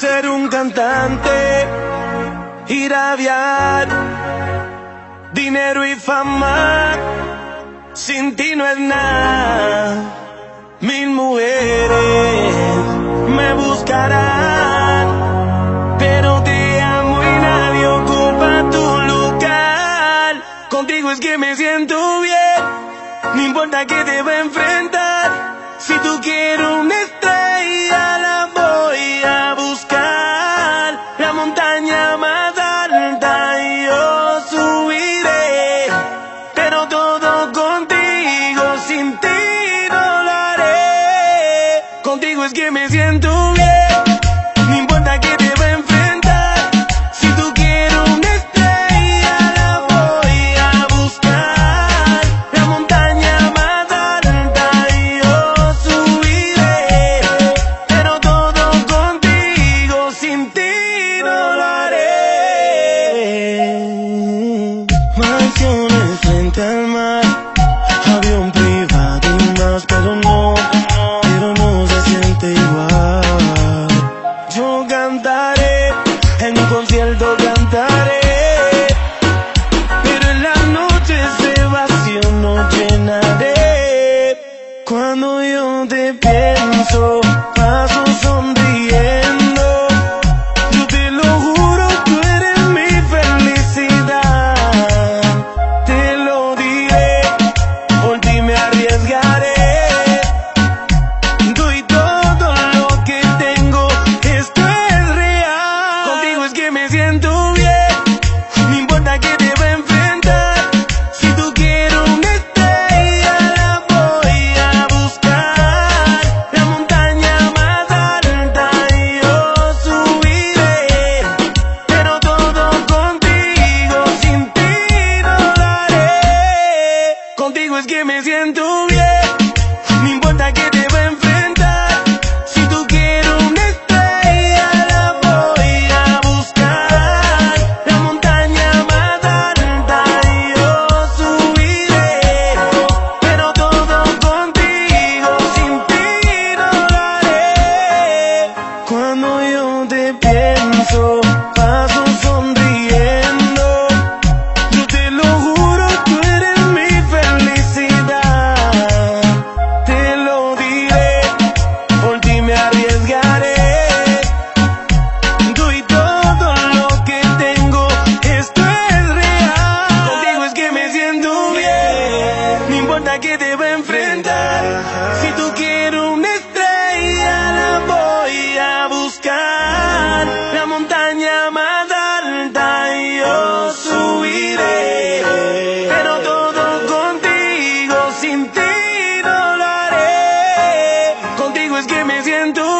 ser un cantante, iraviar, dinero y fama, sin ti no es nada. Mil mujeres me buscarán, pero te amo y nadie ocupa tu lugar. Contigo es que me siento bien, no importa que te va a enfrentar. Si tú quieres una Contigo es que me siento bien. de pie. es que me siento